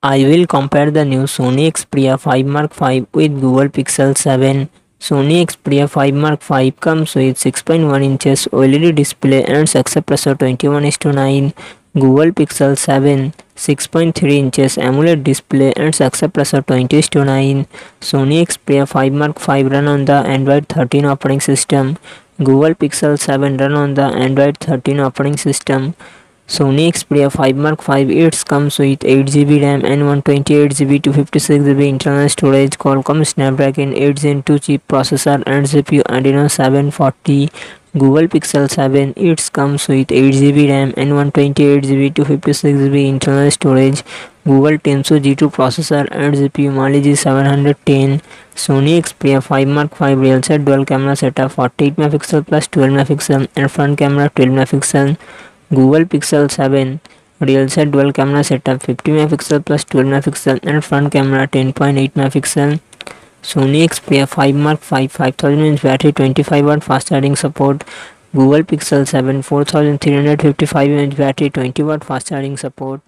I will compare the new Sony Xperia 5 Mark 5 with Google Pixel 7. Sony Xperia 5 Mark 5 comes with 6.1 inches OLED display and success ratio 21 to 9. Google Pixel 7 6.3 inches AMOLED display and success ratio 20 to 9. Sony Xperia 5 Mark 5 run on the Android 13 operating system. Google Pixel 7 run on the Android 13 operating system. Sony Xperia 5 Mark 5 it comes with 8GB RAM and 128GB to 56GB internal storage Qualcomm Snapdragon 8 Gen 2 chip processor and CPU Adreno 740 Google Pixel 7 it comes with 8GB RAM and 128GB to 56GB internal storage Google Tensor G2 processor and GPU Mali G710 Sony Xperia 5 Mark 5 real set dual camera setup 48 megapixel plus 12 megapixel and front camera 12 megapixel Google Pixel 7 real set dual camera setup 50 megapixel plus 12 megapixel and front camera 10.8 megapixel Sony Xperia 5 Mark 5 5000 mAh battery 25 watt fast charging support Google Pixel 7 4355 mAh battery 20 watt fast charging support